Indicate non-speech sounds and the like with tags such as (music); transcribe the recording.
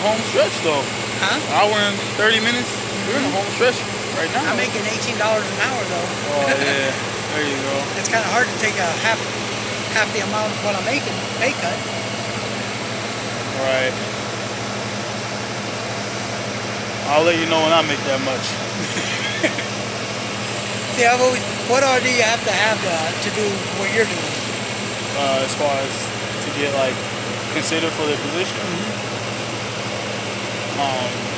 the home stretch though. Huh? Hour and 30 minutes. We're in the home stretch right now. I'm making $18 an hour though. Oh yeah, there you go. It's kind of hard to take a half half the amount of what I'm making pay cut. All right. I'll let you know when I make that much. (laughs) See, I've always, what all do you have to have to, to do what you're doing? Uh, as far as to get like considered for the position. Um,